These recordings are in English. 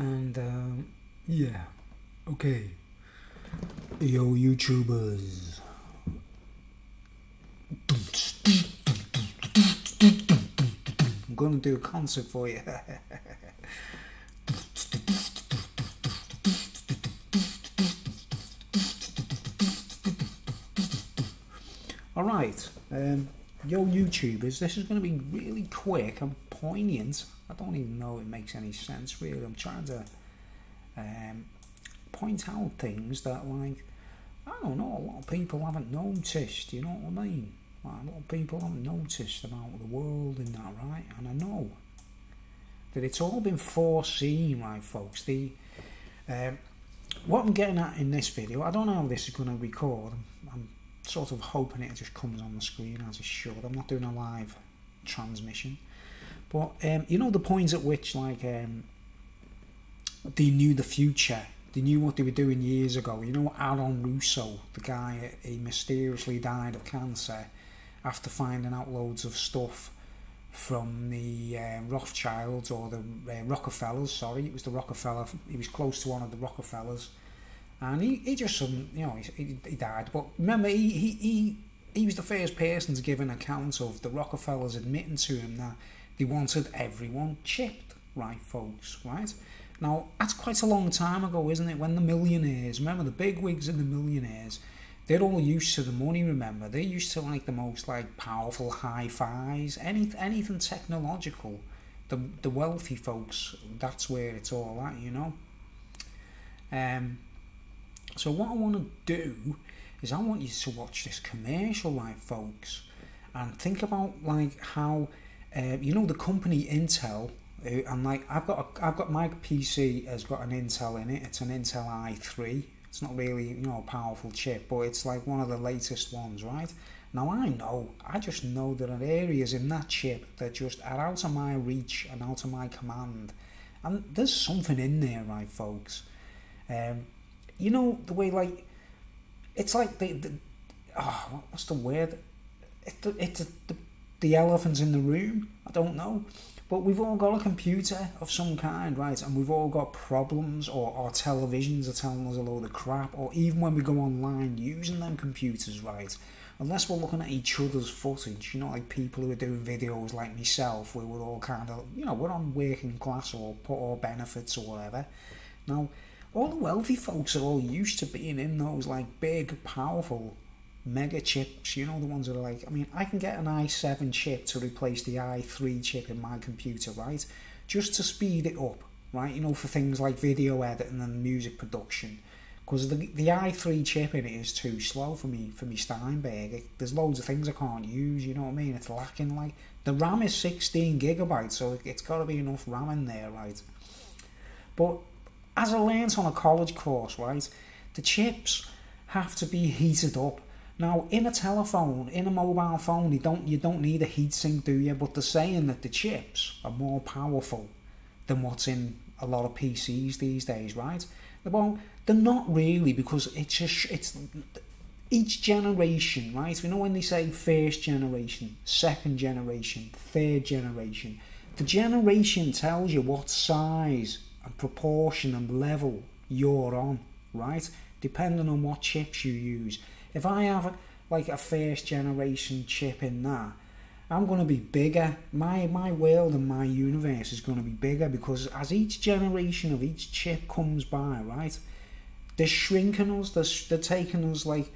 And um, yeah, okay. Yo, YouTubers. I'm gonna do a concert for you. Alright, um, yo YouTubers, this is going to be really quick and poignant. I don't even know it makes any sense really. I'm trying to um, point out things that like, I don't know, a lot of people haven't noticed, you know what I mean? Like, a lot of people haven't noticed about the world and that, right? And I know that it's all been foreseen, right folks? The um, What I'm getting at in this video, I don't know how this is going to record. I'm sort of hoping it just comes on the screen as it should. I'm not doing a live transmission. But um, you know the points at which like um, they knew the future. They knew what they were doing years ago. You know Aaron Russo, the guy he mysteriously died of cancer after finding out loads of stuff from the uh, Rothschilds or the uh, Rockefellers. Sorry, it was the Rockefeller. He was close to one of the Rockefellers and he, he just you know he, he died. But remember he, he he he was the first person to give an account of the Rockefellers admitting to him that they wanted everyone chipped. Right folks right? Now that's quite a long time ago isn't it? When the millionaires remember the big wigs and the millionaires they're all used to the money remember? They're used to like the most like powerful hi-fis any, anything technological. The the wealthy folks that's where it's all at you know? Um so what I want to do is I want you to watch this commercial, like folks, and think about like how uh, you know the company Intel. Uh, and like I've got a, I've got my PC has got an Intel in it. It's an Intel i3. It's not really you know a powerful chip, but it's like one of the latest ones, right? Now I know, I just know there are areas in that chip that just are out of my reach and out of my command, and there's something in there, right, folks. Um, you know the way like it's like the, the oh, what's the word? It, it's the, the elephants in the room. I don't know, but we've all got a computer of some kind, right? And we've all got problems, or our televisions are telling us a load of crap, or even when we go online using them computers, right? Unless we're looking at each other's footage, you know, like people who are doing videos like myself, we're all kind of, you know, we're on working class or poor benefits or whatever. Now, all the wealthy folks are all used to being in those like big, powerful mega chips, you know, the ones that are like, I mean, I can get an i7 chip to replace the i3 chip in my computer, right? Just to speed it up, right? You know, for things like video editing and music production. Because the, the i3 chip in it is too slow for me, for me Steinberg. It, there's loads of things I can't use, you know what I mean? It's lacking, like, the RAM is 16 gigabytes, so it's got to be enough RAM in there, right? But as I learnt on a college course, right, the chips have to be heated up. Now, in a telephone, in a mobile phone, you don't you don't need a heatsink, do you? But they're saying that the chips are more powerful than what's in a lot of PCs these days, right? Well, they're not really because it's just it's each generation, right? We know when they say first generation, second generation, third generation, the generation tells you what size and proportion and level you're on, right? Depending on what chips you use. If I have like a first generation chip in that, I'm going to be bigger. My my world and my universe is going to be bigger because as each generation of each chip comes by, right, they're shrinking us. They're, they're taking us like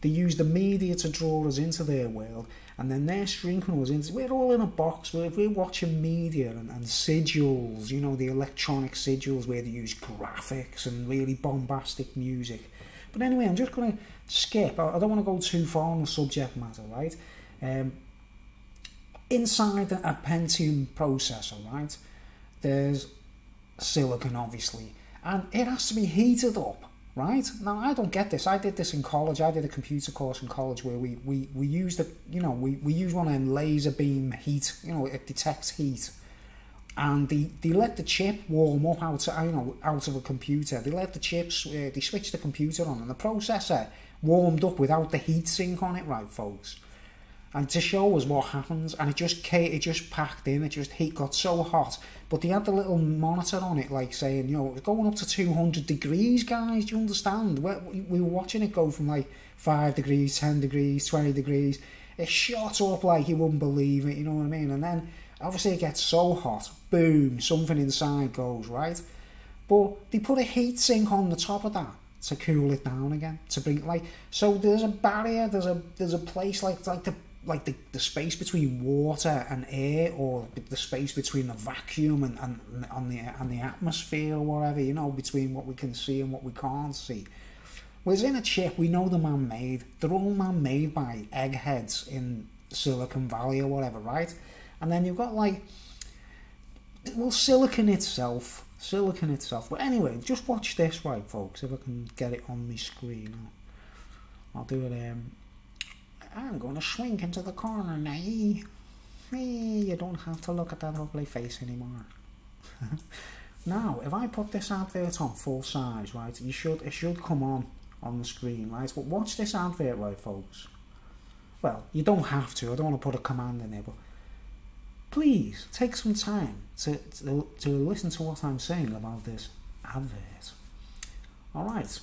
they use the media to draw us into their world, and then they're shrinking us into. We're all in a box. We're, we're watching media and, and sigils, you know, the electronic sigils where they use graphics and really bombastic music. But anyway, I'm just going to skip. I, I don't want to go too far on the subject matter, right? Um, inside a Pentium processor, right, there's silicon, obviously, and it has to be heated up right? Now I don't get this. I did this in college. I did a computer course in college where we we we used the you know we we use one of them laser beam heat. You know it detects heat, and they they let the chip warm up out of, you know out of a computer. They let the chips uh, they switch the computer on and the processor warmed up without the heat sink on it, right, folks? And to show us what happens. And it just it just packed in. It just heat got so hot. But they had the little monitor on it, like saying, you know, it's going up to 200 degrees, guys. Do you understand? We, we were watching it go from like 5 degrees, 10 degrees, 20 degrees. It shot up like you wouldn't believe it, you know what I mean? And then obviously it gets so hot, boom, something inside goes, right? But they put a heat sink on the top of that to cool it down again, to bring like so there's a barrier, there's a there's a place like like the like the, the space between water and air or the space between the vacuum and, and, and the and the atmosphere or whatever, you know, between what we can see and what we can't see. Whereas in a chip, we know the man made. They're all man made by eggheads in Silicon Valley or whatever, right? And then you've got like, well, silicon itself, silicon itself. But anyway, just watch this, right, folks? If I can get it on my screen, I'll, I'll do it. Um, I'm to shrink into the corner now. Hey, you don't have to look at that ugly face anymore. now, if I put this advert on full size, right, you should it should come on on the screen, right? But watch this advert, right, folks. Well, you don't have to. I don't want to put a command in there, but please take some time to, to, to listen to what I'm saying about this advert. All right.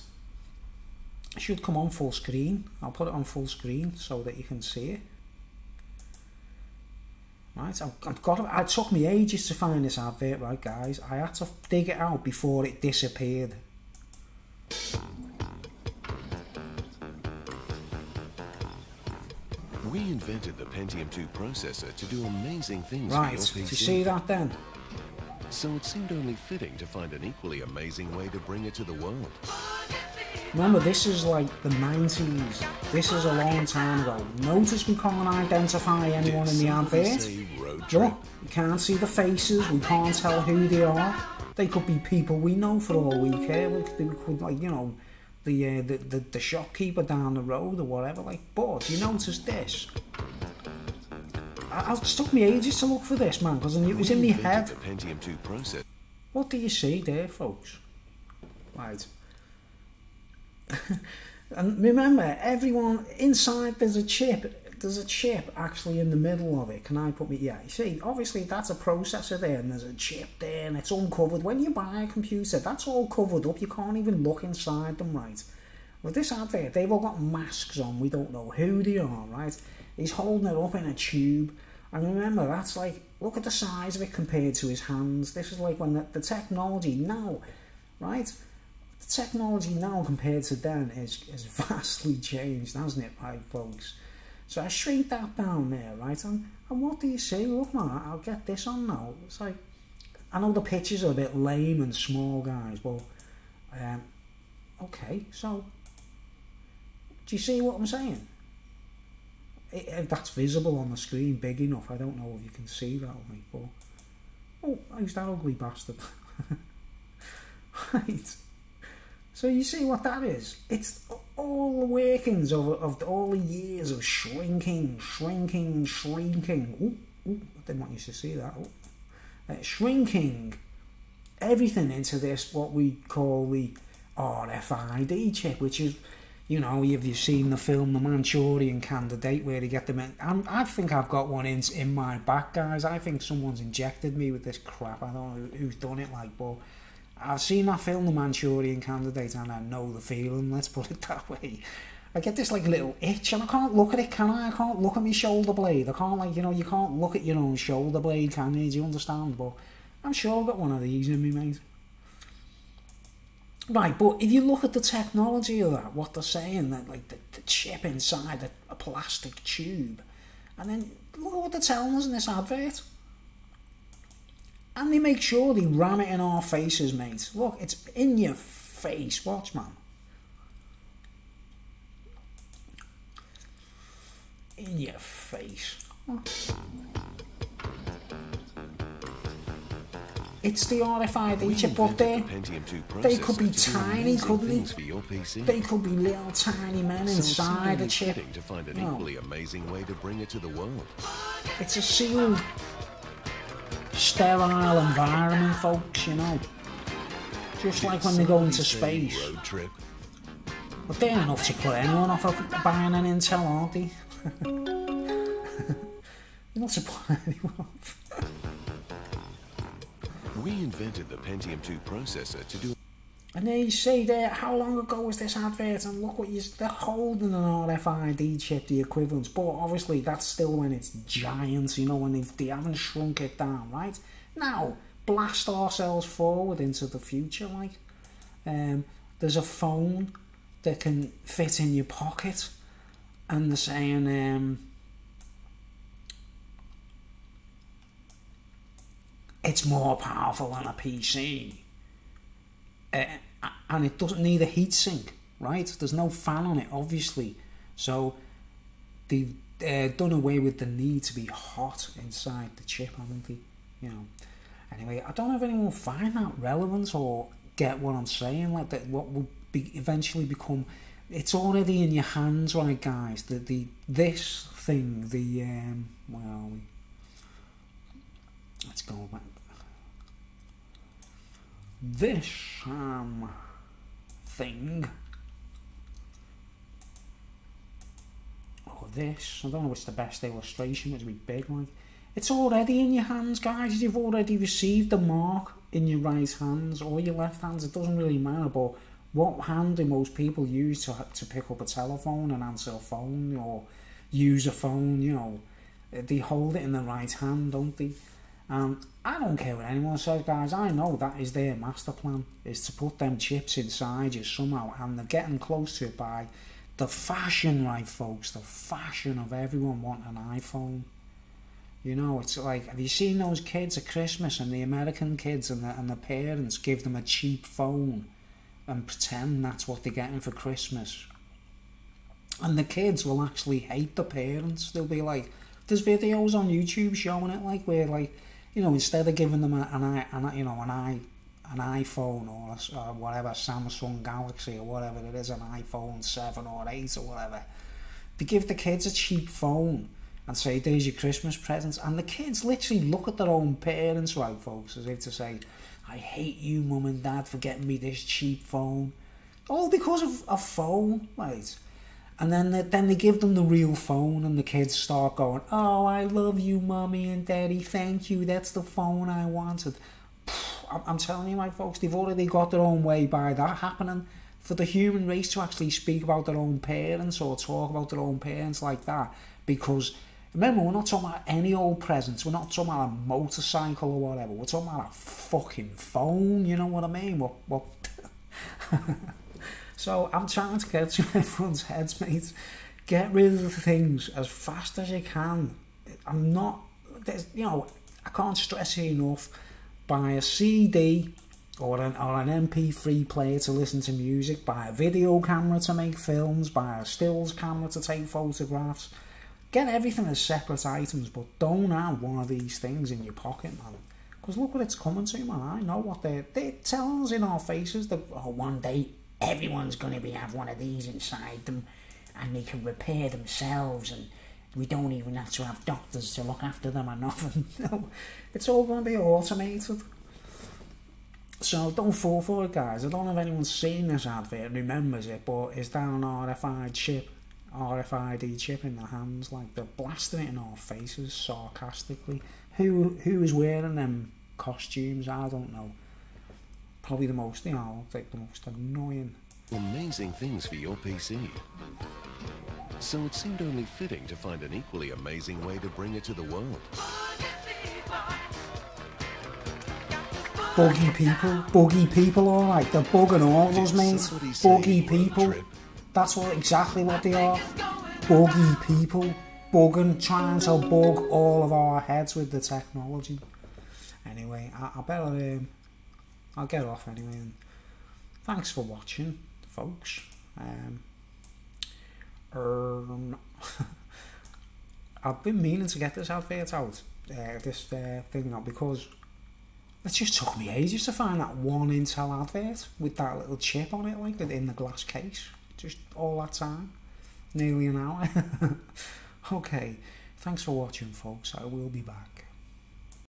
It should come on full screen. I'll put it on full screen so that you can see it. Right, I've, I've got it. It took me ages to find this advert, right, guys. I had to dig it out before it disappeared. We invented the Pentium 2 processor to do amazing things right. for your PC. Right, you see that then? So it seemed only fitting to find an equally amazing way to bring it to the world. Remember, this is like the 90s. This is a long time ago. Notice we can't identify anyone in the advert. Look, we can't see the faces. We can't tell who they are. They could be people we know for all we care. We could, we could like, you know, the, uh, the, the, the shopkeeper down the road or whatever. Like, but you notice this? I, it took me ages to look for this, man, because it was in my head. What do you see there, folks? Right. and remember, everyone inside there's a chip. There's a chip actually in the middle of it. Can I put me? Yeah, you see, obviously that's a processor there, and there's a chip there, and it's uncovered. When you buy a computer, that's all covered up. You can't even look inside them, right? With this advert, they've all got masks on. We don't know who they are, right? He's holding it up in a tube. And remember, that's like, look at the size of it compared to his hands. This is like when the, the technology now, right? The technology now compared to then is, is vastly changed, hasn't it, right, folks? So I shrink that down there, right? And, and what do you see? Look, man, I'll get this on now. It's like, I know the pictures are a bit lame and small, guys, but, um, okay, so, do you see what I'm saying? It, that's visible on the screen big enough. I don't know if you can see that, like, but, oh, who's that ugly bastard? right. So you see what that is? It's all the workings of, of all the years of shrinking, shrinking, shrinking. Ooh, ooh, I didn't want you to see that. Uh, shrinking everything into this, what we call the RFID chip, which is, you know, if you've seen the film The Manchurian Candidate where they get them in? And I think I've got one in, in my back, guys. I think someone's injected me with this crap. I don't know who's done it, like, but I've seen that film, The Manchurian Candidate, and I know the feeling, let's put it that way. I get this like little itch and I can't look at it, can I? I can't look at my shoulder blade. I can't like, you know, you can't look at your own shoulder blade, can you? Do you understand? But I'm sure I've got one of these in me, mate. Right, but if you look at the technology of that, what they're saying, that like the, the chip inside a, a plastic tube, and then look at what they're telling us in this advert. And they make sure they ram it in our faces, mate. Look, it's in your face. Watch, man. In your face. It's the RFID chip up there. They could be tiny, couldn't they? They could be little tiny men inside the chip. To find an equally amazing way to bring it to the world. It's a sealed sterile environment, folks, you know. Just like when they go into space. But they're enough to put anyone off of buying an Intel, aren't they? You're not anyone. We invented the Pentium 2 processor to do And they say there, how long ago was this advert? And look what you they're holding an RFID chip, the equivalent. But obviously, that's still when it's giant, you know, when they've, they haven't shrunk it down, right? Now, blast ourselves forward into the future, like. Um, there's a phone that can fit in your pocket, and they're saying, um, it's more powerful than a PC. Uh, and it doesn't need a heatsink, right? There's no fan on it, obviously. So they've uh, done away with the need to be hot inside the chip, haven't they? You know. Anyway, I don't know if anyone find that relevant or get what I'm saying. Like that, what would be eventually become. It's already in your hands, right, guys? The the this thing, the um, well, let's go back. This um thing. Or this, I don't know what's the best illustration, it'd be big like. It's already in your hands, guys. You've already received the mark in your right hands or your left hands. It doesn't really matter, but what hand do most people use to, to pick up a telephone and answer a phone or use a phone, you know? They hold it in the right hand, don't they? And I don't care what anyone says, guys. I know that is their master plan, is to put them chips inside you somehow, and they're getting close to it by the fashion, right, folks? The fashion of everyone wanting an iPhone. You know, it's like, have you seen those kids at Christmas and the American kids and the, and the parents give them a cheap phone and pretend that's what they're getting for Christmas? And the kids will actually hate the parents. They'll be like, there's videos on YouTube showing it, like, where, like, you know, instead of giving them an, an, an you know, an i an iPhone or, a, or uh, whatever Samsung Galaxy or whatever it is, an iPhone seven or eight or whatever, they give the kids a cheap phone and say, "There's your Christmas presents," and the kids literally look at their own parents, right, folks, as if to say, "I hate you, mum and dad, for getting me this cheap phone," all because of a phone, right? And then they, then they give them the real phone, and the kids start going, "Oh, I love you, mommy and daddy. Thank you. That's the phone I wanted." I'm telling you, my folks, they've already got their own way by that happening. For the human race to actually speak about their own parents or talk about their own parents like that, because remember, we're not talking about any old presents. We're not talking about a motorcycle or whatever. We're talking about a fucking phone. You know what I mean? What? What? So I'm trying to get to everyone's heads, mate. Get rid of the things as fast as you can. I'm not, there's, you know, I can't stress it enough. Buy a CD or an, or an MP3 player to listen to music, buy a video camera to make films, buy a stills camera to take photographs. Get everything as separate items, but don't have one of these things in your pocket, man. Because look what it's coming to, man. I know what they're, they're telling us in our faces that oh, one day everyone's going to be have one of these inside them and they can repair themselves and we don't even have to have doctors to look after them or nothing. no, it's all going to be automated. So don't fall for it, guys. I don't know if anyone's seen this advert, remembers it, but it's down RFID chip, RFID chip in their hands, like they're blasting it in our faces sarcastically. Who who is wearing them costumes? I don't know probably the most, you know, like the most annoying. Amazing things for your PC. So it seemed only fitting to find an equally amazing way to bring it to the world. Buggy people, buggy people, alright, they're bugging all of us, mate. Buggy people, that's what exactly what they are. Buggy people, bugging, trying to bug all of our heads with the technology. Anyway, I, I better um, I'll get off anyway. And thanks for watching, folks. Um, um I've been meaning to get this advert out, uh, this uh, thing out, because it just took me ages to find that one Intel advert with that little chip on it, like in the glass case. Just all that time, nearly an hour. okay, thanks for watching, folks. I will be back.